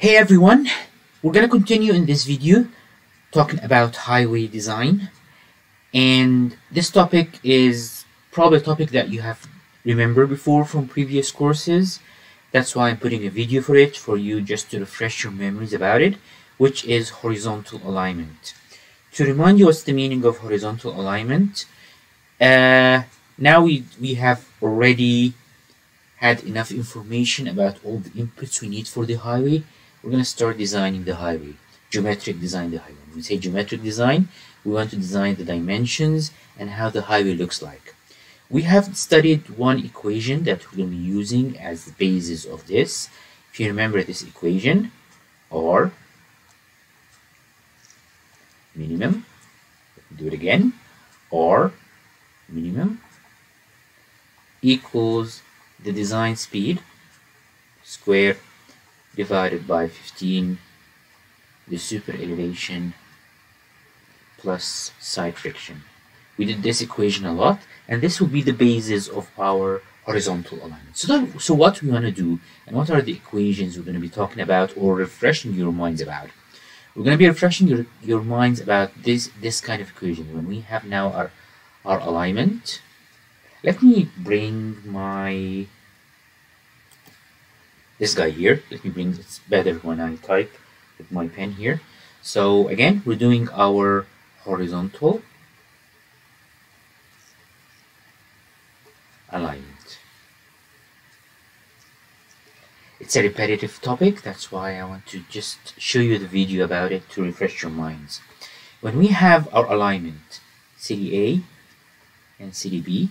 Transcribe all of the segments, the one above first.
Hey everyone, we're gonna continue in this video talking about highway design. And this topic is probably a topic that you have remembered before from previous courses. That's why I'm putting a video for it for you just to refresh your memories about it which is horizontal alignment. To remind you what's the meaning of horizontal alignment uh, now we, we have already had enough information about all the inputs we need for the highway we're going to start designing the highway geometric design the highway. When we say geometric design we want to design the dimensions and how the highway looks like. We have studied one equation that we're going to be using as the basis of this. If you remember this equation R minimum do it again R minimum equals the design speed square divided by 15 the super elevation plus side friction. We did this equation a lot and this will be the basis of our horizontal alignment. So so what we want to do and what are the equations we're going to be talking about or refreshing your minds about? We're going to be refreshing your, your minds about this this kind of equation. When we have now our our alignment let me bring my this guy here. Let me bring it's better when I type with my pen here. So again we're doing our horizontal alignment. It's a repetitive topic. That's why I want to just show you the video about it to refresh your minds. When we have our alignment CD A and CD B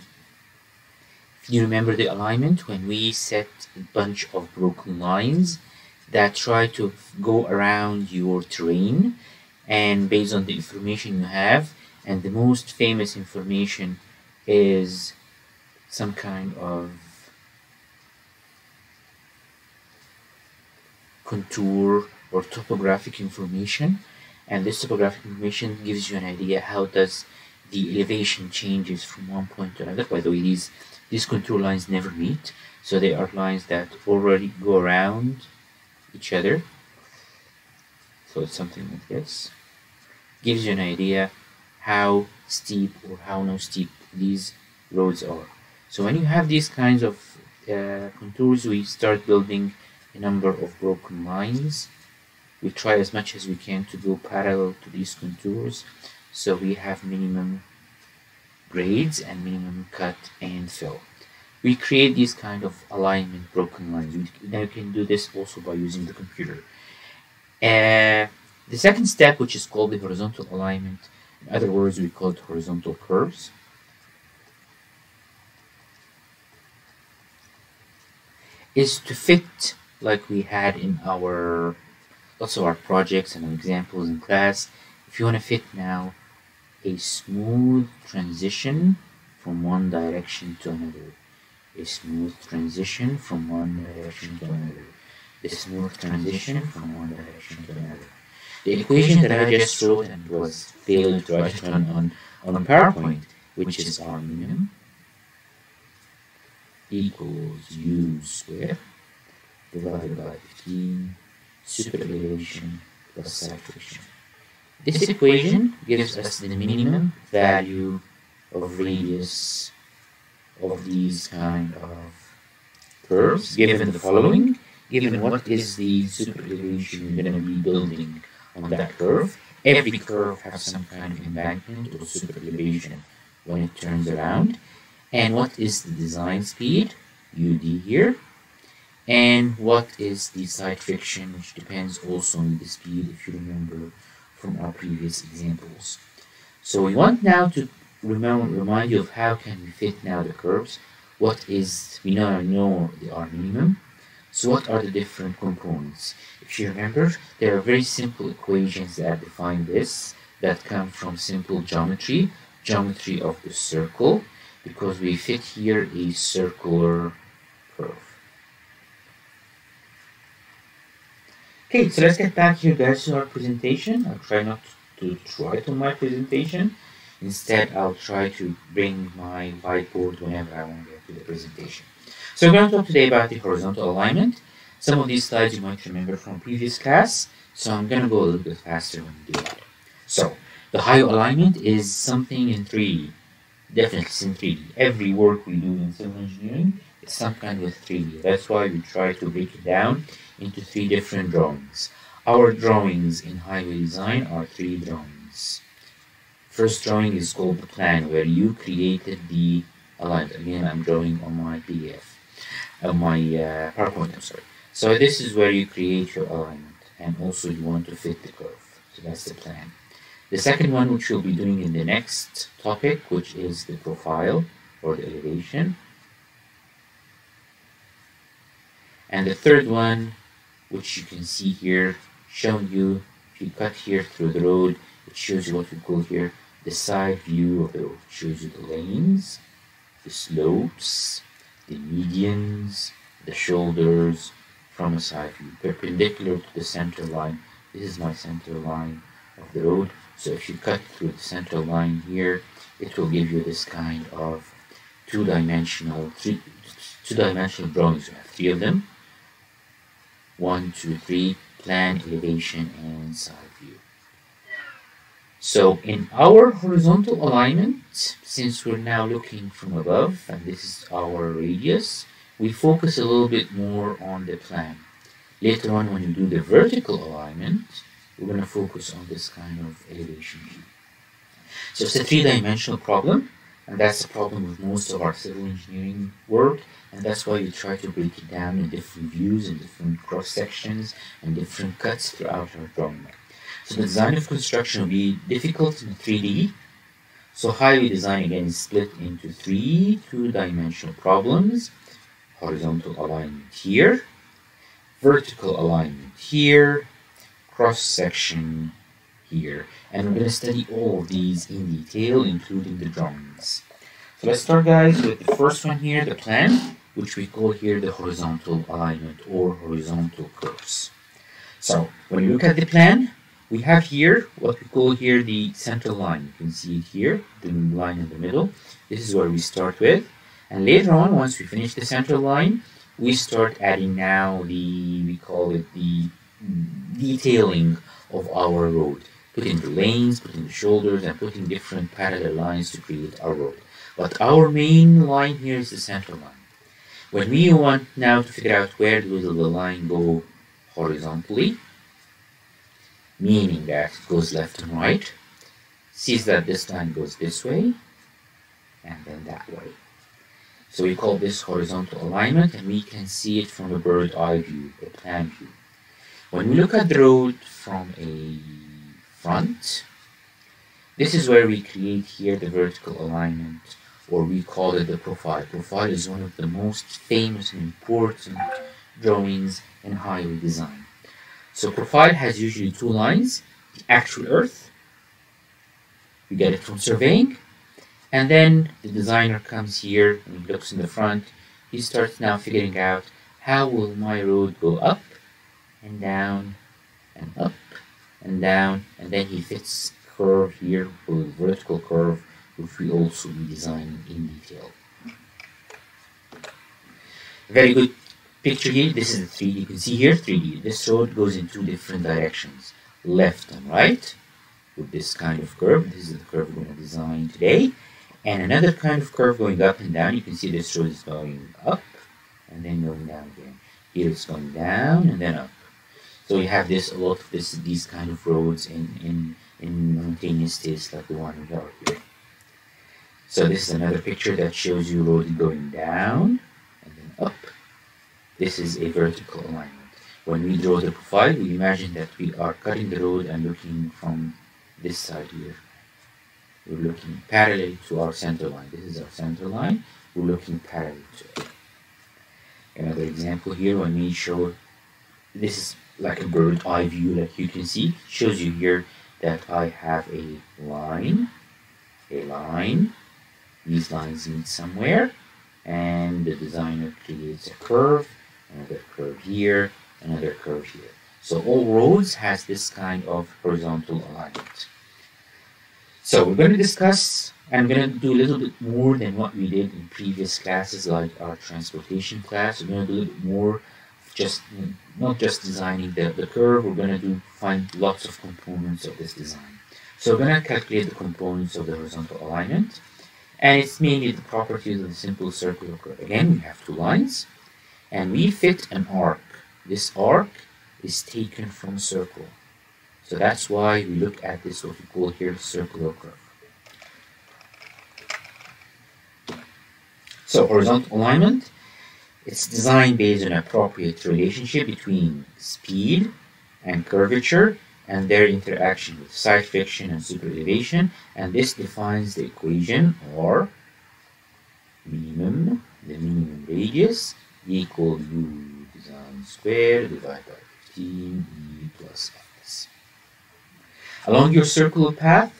you remember the alignment when we set a bunch of broken lines that try to go around your terrain? And based on the information you have and the most famous information is some kind of contour or topographic information. And this topographic information gives you an idea how does the elevation changes from one point to another by the way these these contour lines never meet so they are lines that already go around each other. So it's something like this. Gives you an idea how steep or how no steep these roads are. So when you have these kinds of uh, contours we start building a number of broken lines. We try as much as we can to go parallel to these contours so we have minimum grades and minimum cut and fill. We create these kind of alignment broken lines. We, now you can do this also by using the computer. Uh, the second step which is called the horizontal alignment in other words we call it horizontal curves. Is to fit like we had in our lots of our projects and examples in class. If you want to fit now a smooth transition from one direction to another. A smooth transition from one direction to another. A smooth transition from one direction to another. The equation that I just wrote and was failed to write it on, on, on PowerPoint which is r minimum equals u squared divided by 15 super elevation plus side friction. This equation gives us the minimum value of radius of these kind of curves. Given the following given what is the super elevation you're going to be building on that curve every curve has some kind of embankment or super elevation when it turns around. And what is the design speed ud here? And what is the side friction which depends also on the speed if you remember from our previous examples. So we want now to remember, remind you of how can we fit now the curves. What is we now know the r minimum. So what are the different components? If you remember there are very simple equations that define this that come from simple geometry geometry of the circle because we fit here a circular curve Okay, so let's get back here guys to our presentation. I'll try not to write on my presentation. Instead, I'll try to bring my whiteboard whenever I want to get to the presentation. So we're going to talk today about the horizontal alignment. Some of these slides you might remember from previous class, so I'm going to go a little bit faster when we do that. So, the high alignment is something in 3D. Definitely in 3D. Every work we do in civil engineering some kind of 3D. That's why we try to break it down into three different drawings. Our drawings in highway design are three drawings. First drawing is called the plan, where you created the alignment. Again, I'm drawing on my PDF, on my uh, PowerPoint, I'm sorry. So this is where you create your alignment, and also you want to fit the curve. So that's the plan. The second one, which we'll be doing in the next topic, which is the profile or the elevation. And the third one, which you can see here, showing you, if you cut here through the road, it shows you what we call here the side view of the road. It shows you the lanes, the slopes, the medians, the shoulders from a side view, perpendicular to the center line. This is my center line of the road. So if you cut through the center line here, it will give you this kind of two-dimensional, two-dimensional drawings. You have three of them. One, two, three, plan, elevation, and side view. So in our horizontal alignment, since we're now looking from above, and this is our radius, we focus a little bit more on the plan. Later on, when you do the vertical alignment, we're going to focus on this kind of elevation view. So it's a three-dimensional problem, and that's the problem with most of our civil engineering work, and that's why we try to break it down in different views and different cross sections and different cuts throughout our drawing. So the design of construction will be difficult in 3D. So highway design again is split into three two-dimensional problems. Horizontal alignment here, vertical alignment here, cross section here. And we're going to study all of these in detail, including the drawings. So let's start guys with the first one here, the plan, which we call here the horizontal alignment or horizontal curves. So when you look at the plan, we have here what we call here the center line. You can see it here, the line in the middle. This is where we start with. And later on, once we finish the center line, we start adding now the, we call it the detailing of our road. Putting the lanes, putting the shoulders, and putting different parallel lines to create our road. But our main line here is the center line. When we want now to figure out where does the line go horizontally, meaning that it goes left and right, sees that this line goes this way, and then that way. So we call this horizontal alignment, and we can see it from a bird eye view, a plan view. When we look at the road from a front, this is where we create here the vertical alignment, or we call it the profile. Profile is one of the most famous and important drawings in highway design. So profile has usually two lines, the actual earth, we get it from surveying, and then the designer comes here and looks in the front, he starts now figuring out how will my road go up and down and up and down and then he fits curve here with vertical curve which we also be designing in detail. Very good picture here. This is the 3D. You can see here 3D. This road goes in two different directions, left and right, with this kind of curve. This is the curve we're going to design today. And another kind of curve going up and down. You can see this road is going up and then going down again. Here it's going down and then up. So we have this a lot of this these kind of roads in in in mountainous states like the one we have here. So this is another picture that shows you road going down and then up. This is a vertical alignment. When we draw the profile, we imagine that we are cutting the road and looking from this side here. We're looking parallel to our center line. This is our center line. We're looking parallel to it. Another example here when we show this is like a bird eye view like you can see shows you here that I have a line a line. These lines meet somewhere and the designer creates a curve another curve here another curve here. So all roads has this kind of horizontal alignment. So we're going to discuss I'm going to do a little bit more than what we did in previous classes like our transportation class. We're going to do a little bit more just not just designing the, the curve, we're going to do find lots of components of this design. So we're going to calculate the components of the horizontal alignment. And it's mainly the properties of the simple circular curve. Again, we have two lines, and we fit an arc. This arc is taken from circle. So that's why we look at this, what we call here, circular curve. So horizontal alignment, it's designed based on appropriate relationship between speed and curvature and their interaction with side friction and super elevation and this defines the equation R minimum the minimum radius equal u design squared divided by 15 e plus x. Along your circular path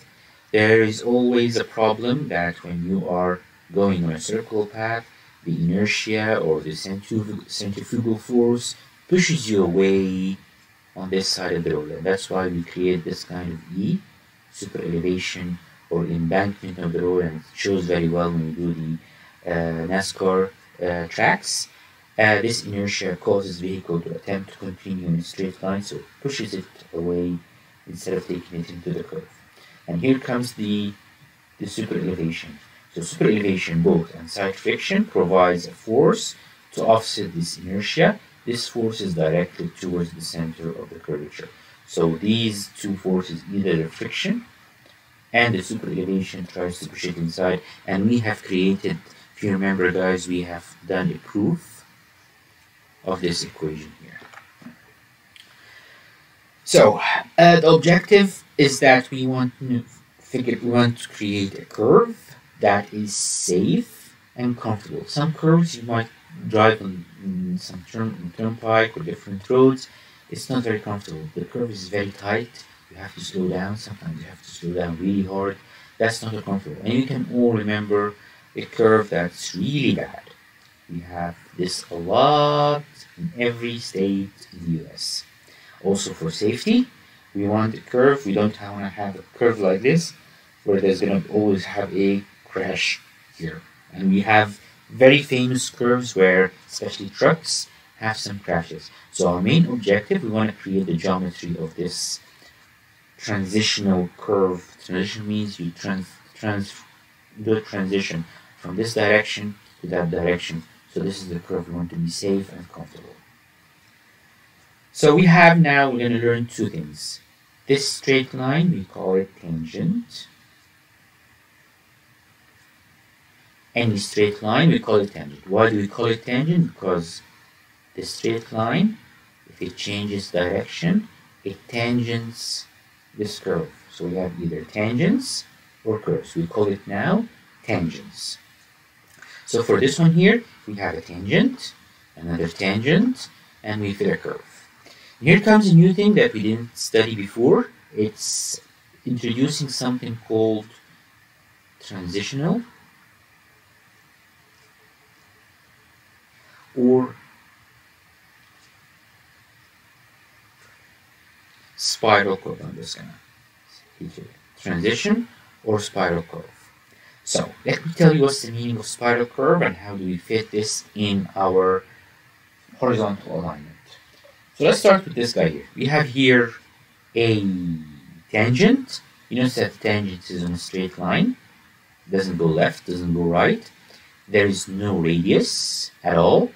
there is always a problem that when you are going on a circular path the inertia or the centrifugal force pushes you away on this side of the. And that's why we create this kind of E, super elevation or embankment of the road, and it shows very well when you do the uh, NASCAR uh, tracks. Uh, this inertia causes the vehicle to attempt to continue in a straight line, so it pushes it away instead of taking it into the curve. And here comes the, the super elevation. So super elevation, both and side friction, provides a force to offset this inertia this force is directed towards the center of the curvature. So these two forces, either the friction and the super elevation tries to push it inside, and we have created, if you remember guys, we have done a proof of this equation here. So uh, the objective is that we want to figure, we want to create a curve that is safe and comfortable. Some curves you might drive on some turn, turnpike or different roads, it's not very comfortable. The curve is very tight. You have to slow down. Sometimes you have to slow down really hard. That's not comfortable. And you can all remember a curve that's really bad. We have this a lot in every state in the US. Also for safety, we want a curve. We don't want to have a curve like this where there's going to always have a crash here. And we have very famous curves where especially trucks have some crashes. So our main objective, we want to create the geometry of this transitional curve. Transition means you trans, trans do a transition from this direction to that direction. So this is the curve we want to be safe and comfortable. So we have now, we're going to learn two things. This straight line, we call it tangent. Any straight line, we call it tangent. Why do we call it tangent? Because the straight line, if it changes direction, it tangents this curve. So we have either tangents or curves. We call it now tangents. So for this one here, we have a tangent, another tangent, and we fit a curve. here comes a new thing that we didn't study before. It's introducing something called transitional or spiral curve. I'm just gonna transition or spiral curve. So let me tell you what's the meaning of spiral curve and how do we fit this in our horizontal alignment. So let's start with this guy here. We have here a tangent. You notice that tangent is on a straight line. Doesn't go left, doesn't go right. There is no radius at all.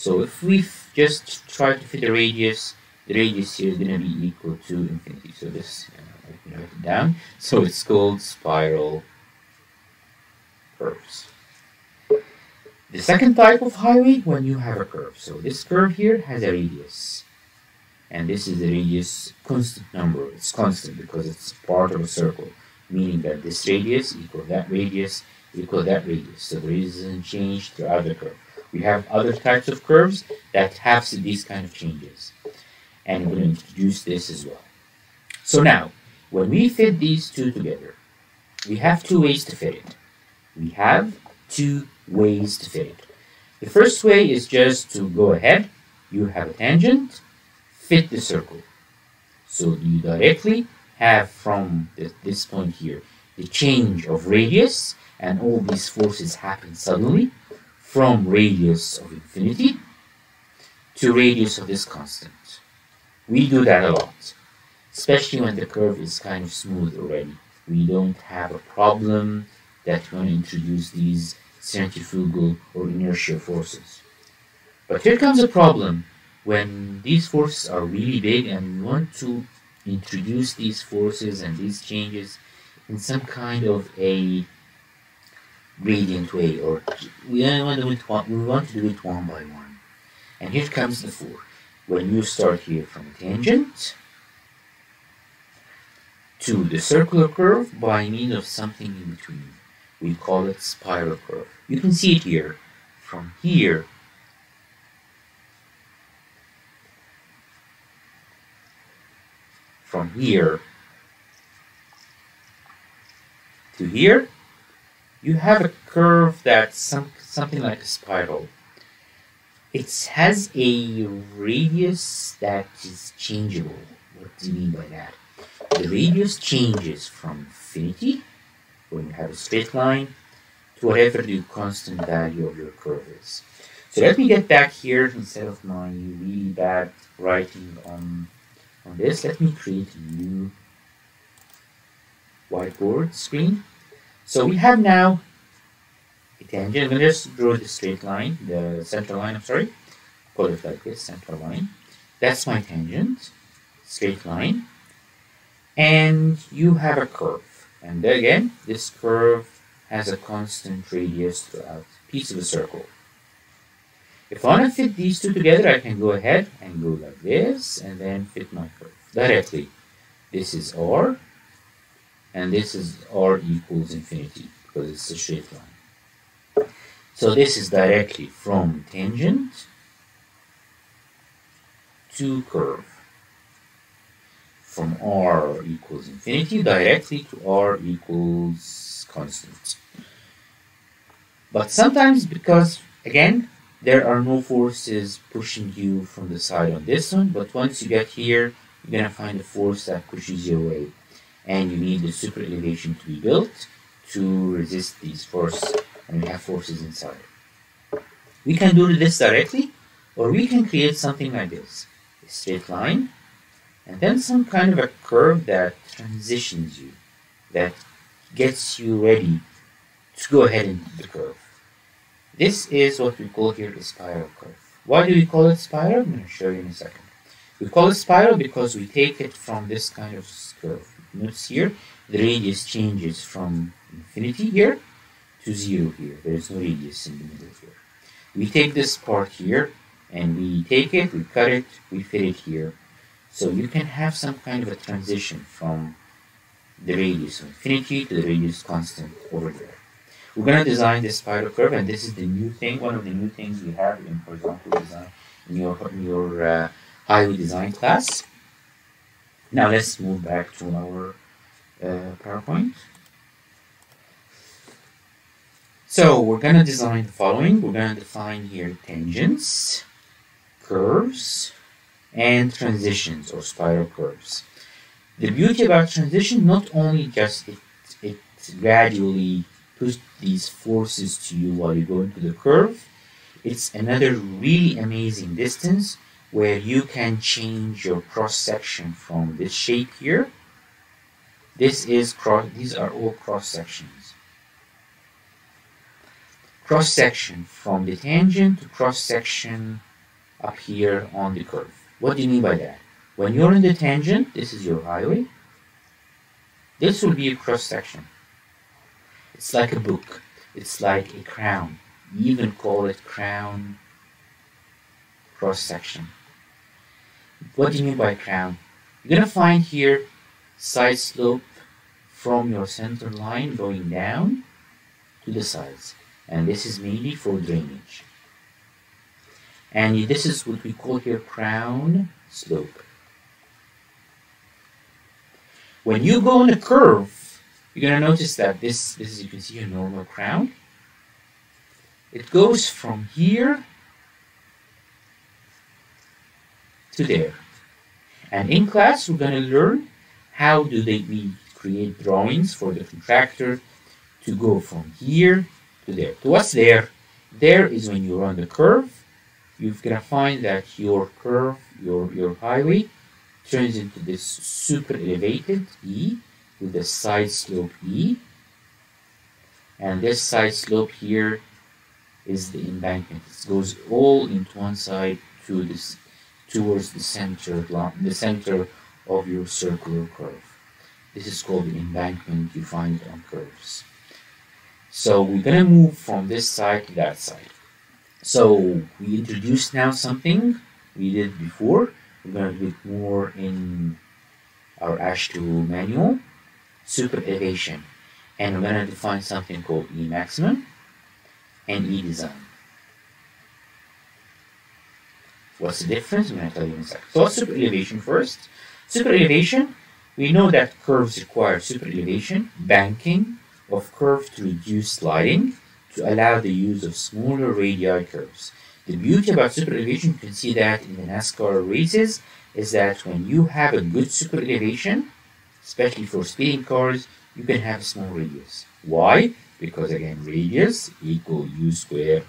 So if we just try to fit a radius, the radius here is going to be equal to infinity. So this, uh, I can write it down. So it's called spiral curves. The second type of highway, when you have a curve. So this curve here has a radius. And this is the radius constant number. It's constant because it's part of a circle, meaning that this radius equal that radius equal that radius. So the radius doesn't change throughout the curve. We have other types of curves that have these kind of changes. And we're going to introduce this as well. So now, when we fit these two together, we have two ways to fit it. We have two ways to fit it. The first way is just to go ahead, you have a tangent, fit the circle. So you directly have from this point here the change of radius and all these forces happen suddenly from radius of infinity to radius of this constant. We do that a lot, especially when the curve is kind of smooth already. We don't have a problem that to introduce these centrifugal or inertial forces. But here comes a problem when these forces are really big and we want to introduce these forces and these changes in some kind of a gradient way or we want to do it one, we want to do it one by one. And here comes the four. When you start here from tangent to the circular curve by means of something in between. We call it spiral curve. You can see it here. From here from here to here, you have a curve that's some, something like a spiral. It has a radius that is changeable. What do you mean by that? The radius changes from infinity, when you have a straight line, to whatever the constant value of your curve is. So let me get back here instead of my really bad writing on on this, let me create a new whiteboard screen. So we have now a tangent. To just draw the straight line, the center line, I'm sorry. Call it like this, center line. That's my tangent, straight line. And you have a curve. And again, this curve has a constant radius throughout piece of the circle. If I want to fit these two together, I can go ahead and go like this and then fit my curve directly. This is R and this is R equals infinity because it's a straight line. So this is directly from tangent to curve. From R equals infinity directly to R equals constant. But sometimes because, again, there are no forces pushing you from the side on this one, but once you get here, you're going to find a force that pushes you away. And you need the super elevation to be built to resist these forces, and we have forces inside. We can do this directly, or we can create something like this. A straight line, and then some kind of a curve that transitions you, that gets you ready to go ahead into the curve. This is what we call here the spiral curve. Why do we call it spiral? I'm going to show you in a second. We call it spiral because we take it from this kind of curve. Notice here, the radius changes from infinity here to zero here. There is no radius in the middle here. We take this part here and we take it, we cut it, we fit it here. So you can have some kind of a transition from the radius of infinity to the radius constant over there. We're going to design this spiral curve, and this is the new thing, one of the new things we have in horizontal design in your, in your uh, design class. Now let's move back to our uh, PowerPoint. So we're going to design the following. We're going to define here tangents, curves, and transitions or spiral curves. The beauty about transition, not only just it, it gradually push these forces to you while you go into the curve. It's another really amazing distance where you can change your cross section from this shape here. This is cross, these are all cross sections. Cross section from the tangent to cross section up here on the curve. What do you mean by that? When you're in the tangent, this is your highway. This will be a cross section. It's like a book. It's like a crown. You even call it crown cross section. What do you mean by crown? You're gonna find here side slope from your center line going down to the sides. And this is mainly for drainage. And this is what we call here crown slope. When you go on a curve, you're going to notice that this, this is, you can see a normal crown. It goes from here to there. And in class, we're going to learn how do they we create drawings for the contractor to go from here to there. To what's there? There is when you run the curve, you're gonna find that your curve, your your highway, turns into this super elevated E with a side slope E. And this side slope here is the embankment. It goes all into one side to this towards the center the center of your circular curve. This is called the embankment you find on curves. So we're gonna move from this side to that side. So we introduced now something we did before. We're gonna do it more in our AASHTO manual, super elevation. And we're gonna define something called E maximum and E design. What's the difference? I'm going to tell you in a second. So super elevation first. Super elevation, we know that curves require super elevation, banking of curve to reduce sliding to allow the use of smaller radii curves. The beauty about super elevation, you can see that in the NASCAR races, is that when you have a good super elevation, especially for speeding cars, you can have a small radius. Why? Because again, radius equal u squared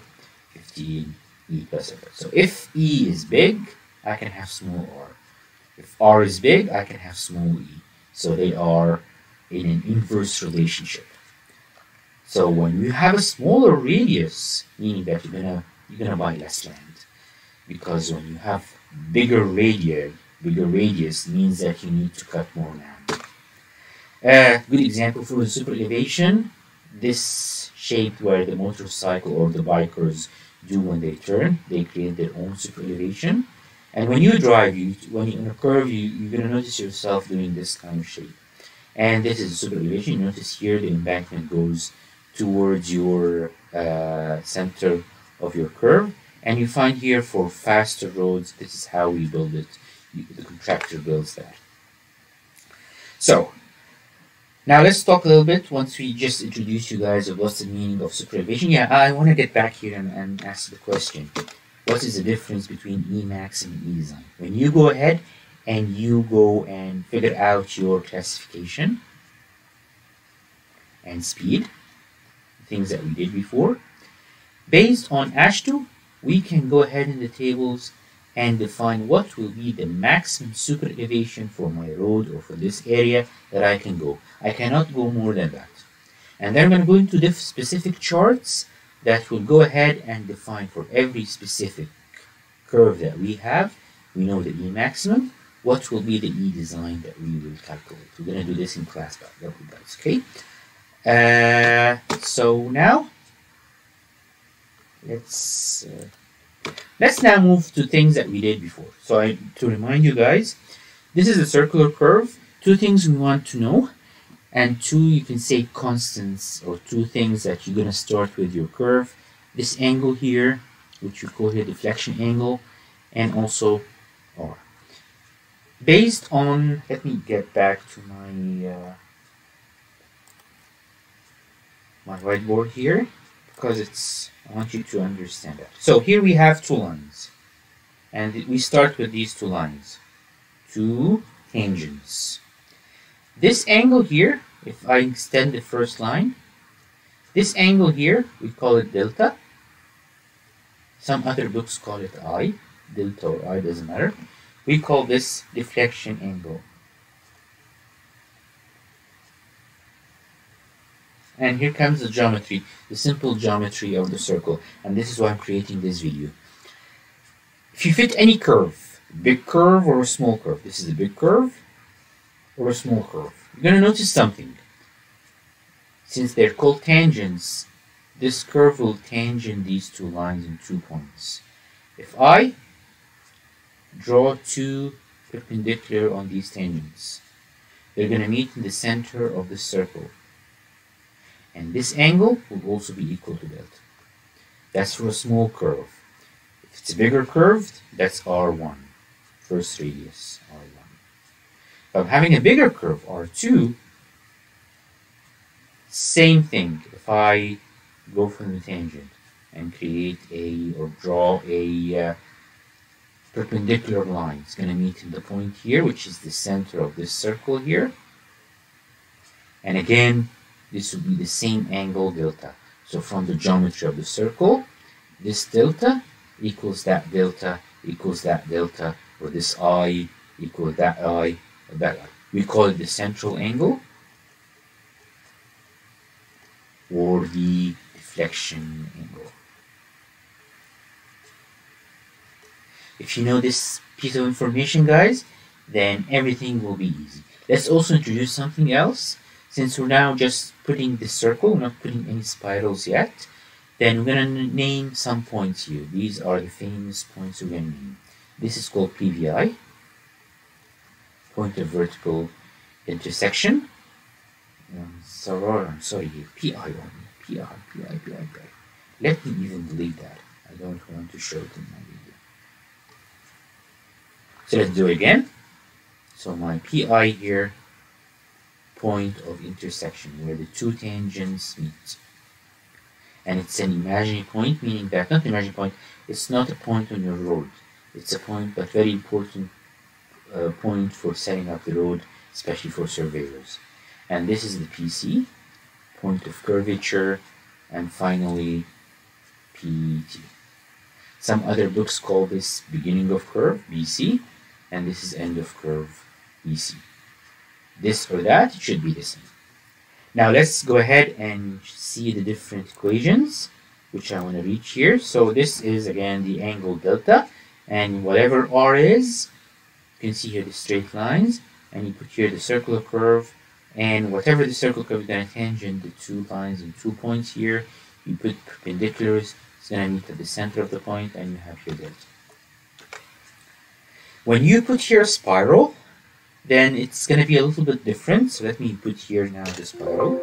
15 e plus f. So if e is big, I can have small r. If r is big, I can have small e. So they are in an inverse relationship. So when you have a smaller radius, meaning that you're gonna you're gonna buy less land, because when you have bigger radius, bigger radius means that you need to cut more land. A uh, good example for super elevation, this shape where the motorcycle or the bikers do when they turn. They create their own super elevation. And when you drive, you when you're in a curve, you, you're going to notice yourself doing this kind of shape. And this is a super elevation. You notice here the embankment goes towards your uh, center of your curve. And you find here for faster roads, this is how we build it. The contractor builds that. So, now let's talk a little bit once we just introduce you guys of what's the meaning of super elevation. Yeah, I want to get back here and, and ask the question. What is the difference between Emax and E-Design? When you go ahead and you go and figure out your classification and speed, things that we did before, based on AASHTO, we can go ahead in the tables and define what will be the maximum super elevation for my road or for this area that I can go. I cannot go more than that. And then I'm going to go into the specific charts that will go ahead and define for every specific curve that we have. We know the E maximum. What will be the E design that we will calculate? We're going to do this in class, guys. Okay. Uh, so now let's. Uh, Let's now move to things that we did before. So I, to remind you guys, this is a circular curve. Two things we want to know, and two you can say constants or two things that you're gonna start with your curve. This angle here, which you call here deflection angle, and also R. Based on, let me get back to my uh, my whiteboard here because it's I want you to understand that. So here we have two lines. And we start with these two lines. Two tangents. This angle here, if I extend the first line, this angle here, we call it delta. Some other books call it I. Delta or I, doesn't matter. We call this deflection angle. And here comes the geometry, the simple geometry of the circle. And this is why I'm creating this video. If you fit any curve, big curve or a small curve, this is a big curve or a small curve, you're going to notice something. Since they're called tangents, this curve will tangent these two lines in two points. If I draw two perpendicular on these tangents, they're going to meet in the center of the circle. And this angle will also be equal to delta. That's for a small curve. If it's bigger curve, that's R1, first radius, R1. But having a bigger curve, R2, same thing. If I go from the tangent and create a, or draw a uh, perpendicular line, it's going to meet in the point here, which is the center of this circle here. And again, this would be the same angle delta. So from the geometry of the circle, this delta equals that delta equals that delta, or this I equals that I, or that I. We call it the central angle or the deflection angle. If you know this piece of information, guys, then everything will be easy. Let's also introduce something else. Since we're now just putting the circle, not putting any spirals yet, then we're going to name some points here. These are the famous points we're going to name. This is called PVI, point of vertical intersection. Um, sorry, I'm sorry, PI only. PI, PI, PI, PI. Let me even delete that. I don't want to show it in my video. So let's do it again. So my PI here, point of intersection, where the two tangents meet. And it's an imaginary point, meaning that, not an imaginary point, it's not a point on your road. It's a point, but very important uh, point for setting up the road, especially for surveyors. And this is the PC, point of curvature, and finally PT. Some other books call this beginning of curve, BC, and this is end of curve, BC. This or that should be the same. Now let's go ahead and see the different equations which I want to reach here. So this is again the angle delta and whatever r is, you can see here the straight lines and you put here the circular curve and whatever the circular curve is going to tangent the two lines and two points here, you put perpendiculars, it's going to meet at the center of the point and you have your delta. When you put here a spiral, then it's going to be a little bit different. So let me put here now the spiral.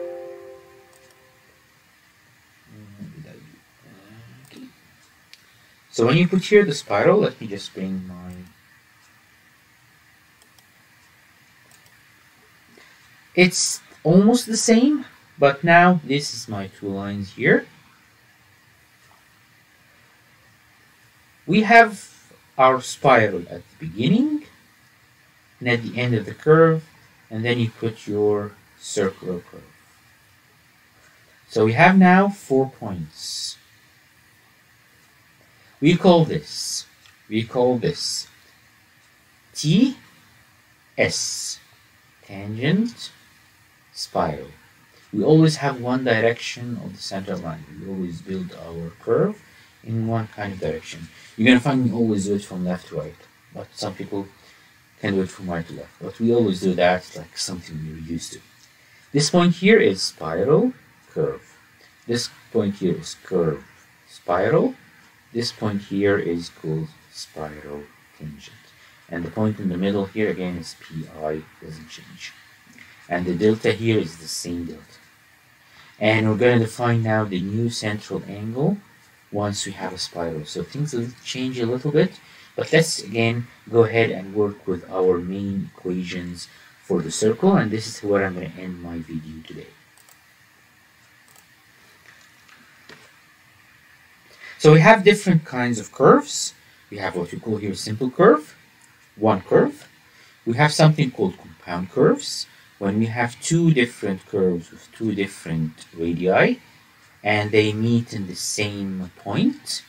So when you put here the spiral, let me just bring my It's almost the same, but now this is my two lines here. We have our spiral at the beginning and at the end of the curve, and then you put your circular curve. So we have now four points. We call this, we call this T, S, tangent, spiral. We always have one direction of the center line. We always build our curve in one kind of direction. You're going to find me always do it from left to right, but some people can do it from right to left. But we always do that like something we're used to. This point here is spiral, curve. This point here is curve, spiral. This point here is called spiral tangent. And the point in the middle here again is PI, doesn't change. And the delta here is the same delta. And we're going to define now the new central angle once we have a spiral. So things will change a little bit, but let's again go ahead and work with our main equations for the circle, and this is where I'm going to end my video today. So we have different kinds of curves. We have what we call here a simple curve, one curve. We have something called compound curves. When we have two different curves with two different radii, and they meet in the same point.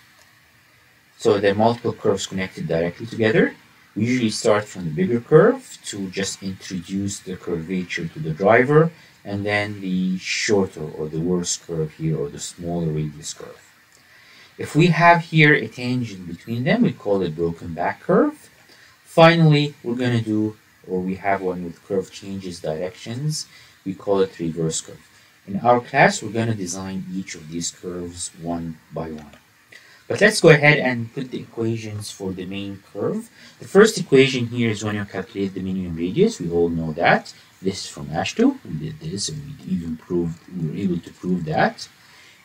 So are multiple curves connected directly together. We usually start from the bigger curve to just introduce the curvature to the driver, and then the shorter or the worse curve here, or the smaller radius curve. If we have here a tangent between them, we call it broken back curve. Finally, we're going to do, or we have one with curve changes directions, we call it reverse curve. In our class, we're going to design each of these curves one by one. But let's go ahead and put the equations for the main curve. The first equation here is when you calculate the minimum radius. We all know that. This is from AASHTO. We did this and we even proved, we were able to prove that.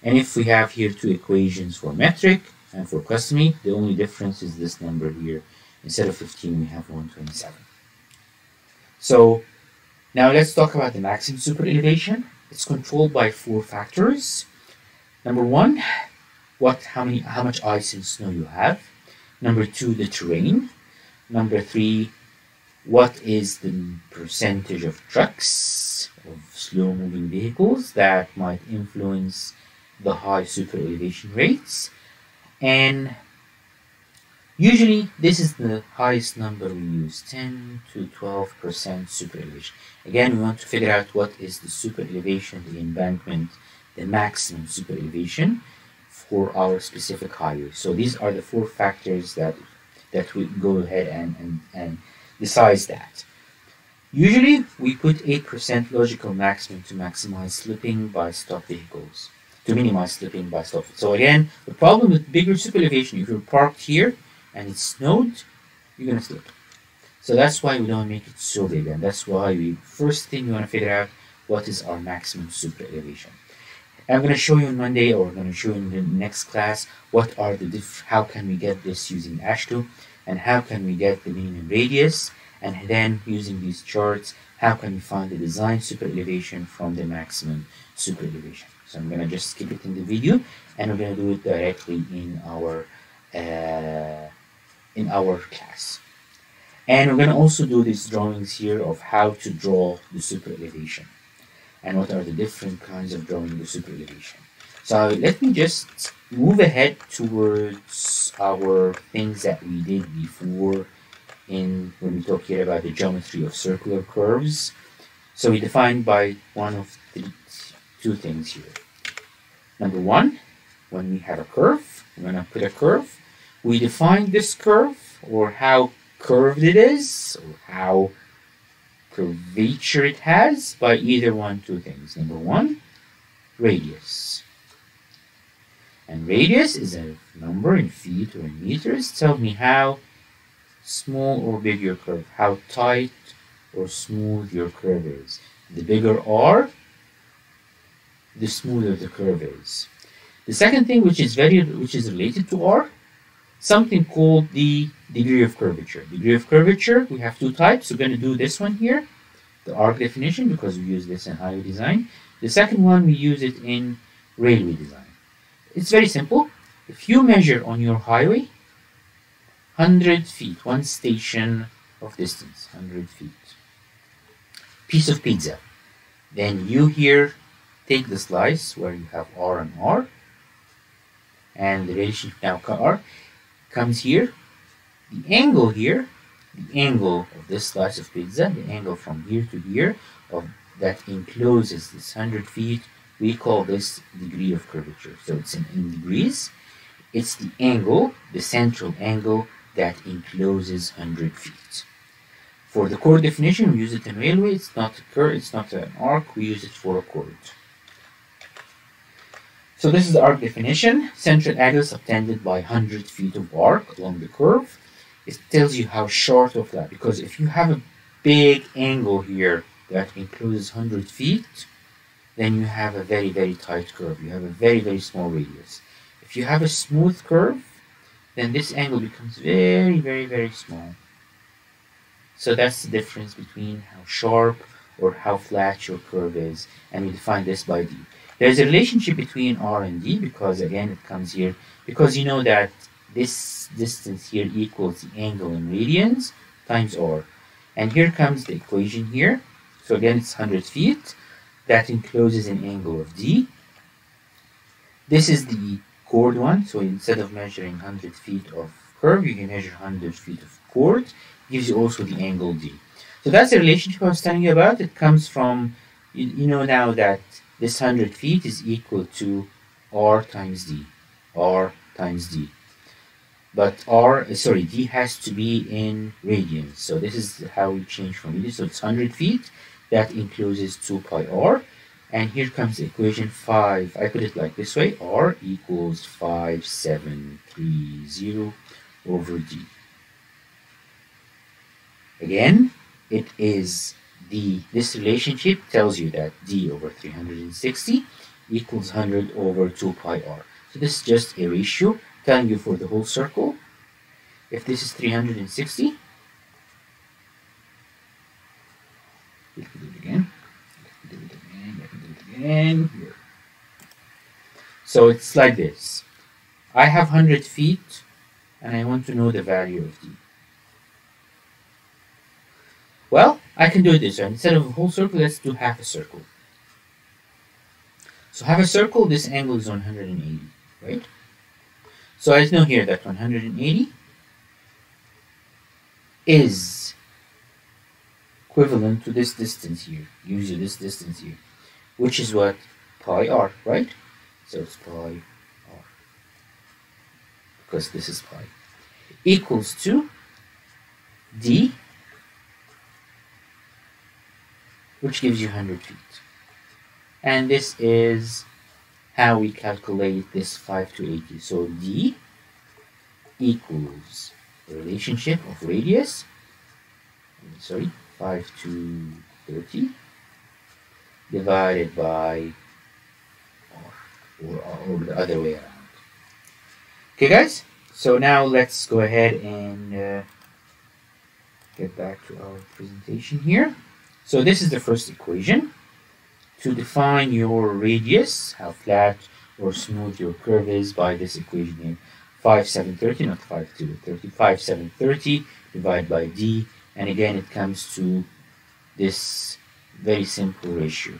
And if we have here two equations for metric and for customary, the only difference is this number here. Instead of 15, we have 127. So now let's talk about the maximum super elevation. It's controlled by four factors. Number one, what how many how much ice and snow you have. Number two, the terrain. Number three, what is the percentage of trucks of slow moving vehicles that might influence the high super elevation rates. And Usually, this is the highest number we use, 10 to 12% super elevation. Again, we want to figure out what is the super elevation, the embankment, the maximum super elevation for our specific highway. So these are the four factors that that we go ahead and, and, and decide that. Usually, we put 8% logical maximum to maximize slipping by stop vehicles, to minimize slipping by stop. So again, the problem with bigger super elevation, if you're parked here and it's snowed, you're gonna slip. So that's why we don't make it so big, and that's why we first thing we want to figure out what is our maximum super elevation. I'm going to show you on Monday, or I'm going to show you in the next class, what are the diff how can we get this using AASHTO, and how can we get the minimum radius, and then using these charts, how can we find the design super elevation from the maximum super elevation. So I'm going to just skip it in the video, and we're going to do it directly in our uh, in our class. And we're going to also do these drawings here of how to draw the super elevation and what are the different kinds of drawing the super elevation. So let me just move ahead towards our things that we did before in when we talk here about the geometry of circular curves. So we defined by one of the two things here. Number one, when we have a curve, we're going to put a curve. We define this curve or how curved it is or how curvature it has by either one two things. Number one, radius. And radius is a number in feet or in meters. Tell me how small or big your curve, how tight or smooth your curve is. The bigger R, the smoother the curve is. The second thing which is very which is related to R, something called the degree of curvature. Degree of curvature, we have two types. We're going to do this one here, the arc definition, because we use this in highway design. The second one, we use it in railway design. It's very simple. If you measure on your highway 100 feet, one station of distance, 100 feet, piece of pizza, then you here take the slice where you have R and R, and the relationship now R comes here the angle here, the angle of this slice of pizza, the angle from here to here, of that encloses this 100 feet, we call this degree of curvature. So it's in, in degrees. It's the angle, the central angle that encloses 100 feet. For the chord definition, we use it in railway. It's not a curve, it's not an arc. We use it for a chord. So this is the arc definition. Central angle subtended by 100 feet of arc along the curve. It tells you how short of that because if you have a big angle here that includes 100 feet then you have a very very tight curve. You have a very very small radius. If you have a smooth curve then this angle becomes very very very small. So that's the difference between how sharp or how flat your curve is and we define this by d there's a relationship between r and d because again it comes here because you know that this distance here equals the angle in radians times r. And here comes the equation here. So again, it's 100 feet. That encloses an angle of d. This is the chord one. So instead of measuring 100 feet of curve, you can measure 100 feet of chord. Gives you also the angle d. So that's the relationship I was telling you about. It comes from, you, you know now that this 100 feet is equal to r times d. r times d but R, sorry, D has to be in radians. So this is how we change from radians. So it's 100 feet. That encloses 2 pi R. And here comes equation 5. I put it like this way. R equals 5730 over D. Again, it is the, this relationship tells you that D over 360 equals 100 over 2 pi R. So this is just a ratio telling you for the whole circle. If this is 360, let me do it again. Let me do it again. Let me do it again. Here. So it's like this. I have 100 feet and I want to know the value of d. Well, I can do it this way. Instead of a whole circle, let's do half a circle. So half a circle, this angle is 180, right? So I know here that 180 is equivalent to this distance here. Use this distance here, which is what pi r, right? So it's pi r because this is pi equals to d, which gives you 100 feet. And this is how we calculate this 5 to 80. So d equals the relationship of radius, sorry, 5 to 30 divided by or, or, or the other way around. Okay guys, so now let's go ahead and uh, get back to our presentation here. So this is the first equation. To define your radius, how flat or smooth your curve is by this equation here. 5, 7, 30, not 5, 2, 30, 5, 7, 30 divided by d. And again, it comes to this very simple ratio.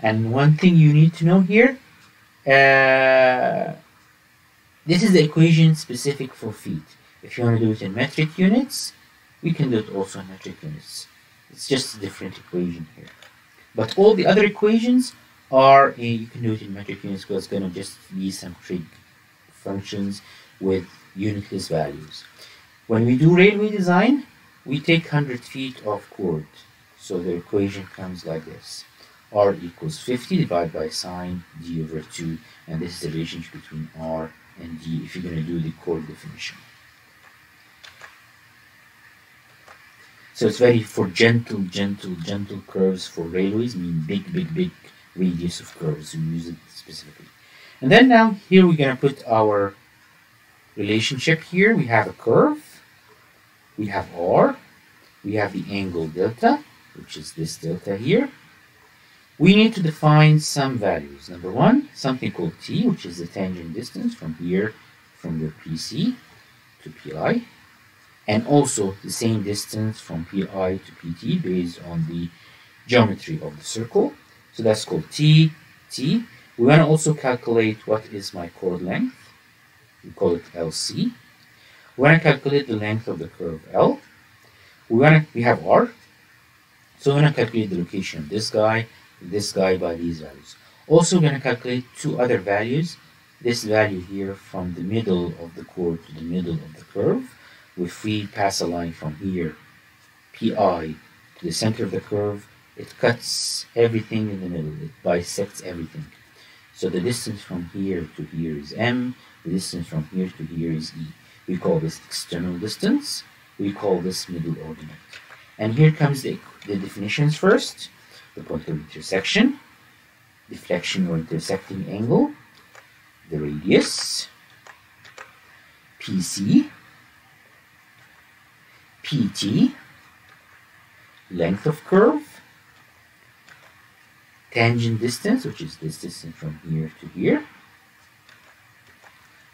And one thing you need to know here, uh, this is the equation specific for feet. If you want to do it in metric units, we can do it also in metric units. It's just a different equation here. But all the other equations are, uh, you can do it in metric units because it's going to just be some trig functions with unitless values. When we do railway design, we take 100 feet of chord. So the equation comes like this r equals 50 divided by sine d over 2 and this is the relationship between r and d if you're going to do the chord definition. So it's very for gentle, gentle, gentle curves for railways, I mean big, big, big radius of curves. We use it specifically. And then now here we're going to put our relationship here. We have a curve, we have r, we have the angle delta, which is this delta here, we need to define some values. Number one, something called t, which is the tangent distance from here, from your PC to PI, and also the same distance from PI to PT based on the geometry of the circle. So that's called t, t. We want to also calculate what is my chord length. We call it LC. We want to calculate the length of the curve L. We want to, we have R. So we want to calculate the location of this guy this guy by these values. Also, we're going to calculate two other values. This value here from the middle of the chord to the middle of the curve. If we pass a line from here, pi, to the center of the curve, it cuts everything in the middle. It bisects everything. So the distance from here to here is m. The distance from here to here is e. We call this external distance. We call this middle ordinate. And here comes the, the definitions first the point of intersection, deflection or intersecting angle, the radius, PC, PT, length of curve, tangent distance, which is this distance from here to here,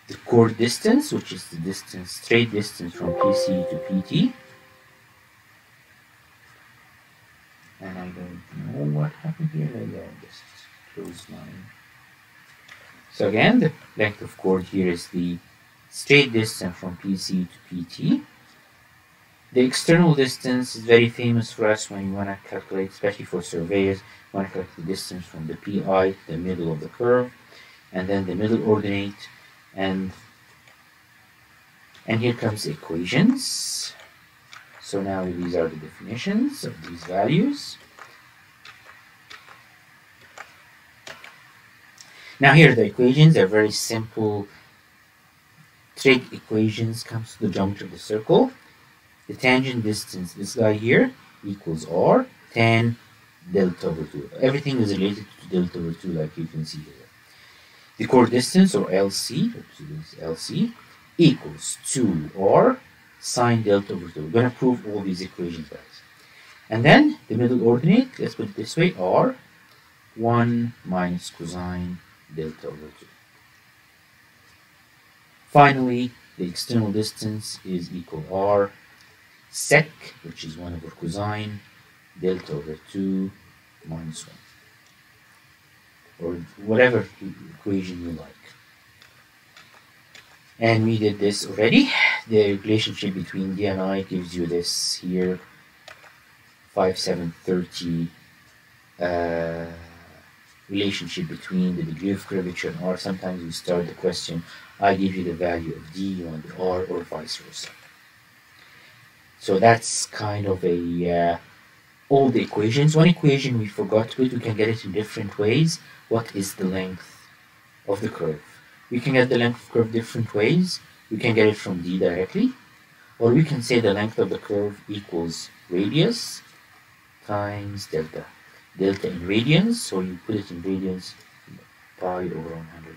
the chord distance, which is the distance, straight distance from PC to PT, and I don't know what happened here. Maybe I just close mine. So again, the length of chord here is the straight distance from PC to PT. The external distance is very famous for us when you want to calculate, especially for surveyors, you want to calculate the distance from the PI, the middle of the curve, and then the middle ordinate, and and here comes equations. So now these are the definitions of these values. Now here are the equations. They're very simple trig equations. Comes to the geometry of the circle. The tangent distance, this guy here, equals r tan delta over 2. Everything is related to delta over 2 like you can see here. The chord distance, or LC, oops, LC, equals 2r sine delta over 2. We're going to prove all these equations, guys. And then the middle ordinate, let's put it this way, r 1 minus cosine delta over 2. Finally, the external distance is equal r sec, which is 1 over cosine, delta over 2 minus 1. Or whatever equation you like. and we did this already the relationship between d and i gives you this here 5 7 30 uh, relationship between the degree of curvature and r sometimes you start the question i give you the value of d you want the r or vice versa so that's kind of a uh, all the equations one equation we forgot but we can get it in different ways what is the length of the curve we can get the length of curve different ways. We can get it from d directly, or we can say the length of the curve equals radius times delta. Delta in radians, so you put it in radians, pi over 100.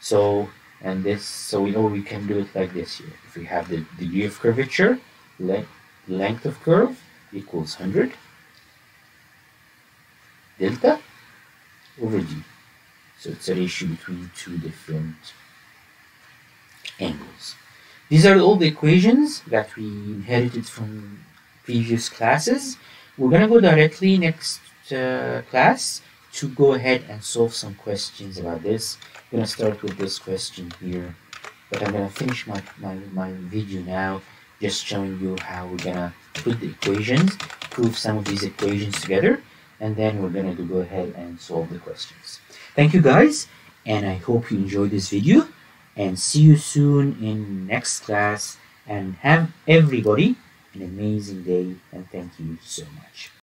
So, and this, so we know we can do it like this here. If we have the degree of curvature, le length of curve equals 100 delta over d. So it's a ratio between two different angles. These are all the equations that we inherited from previous classes. We're going to go directly next uh, class to go ahead and solve some questions about this. I'm going to start with this question here, but I'm going to finish my, my, my video now just showing you how we're going to put the equations, prove some of these equations together, and then we're going to go ahead and solve the questions. Thank you guys, and I hope you enjoyed this video, and see you soon in next class, and have everybody an amazing day, and thank you so much.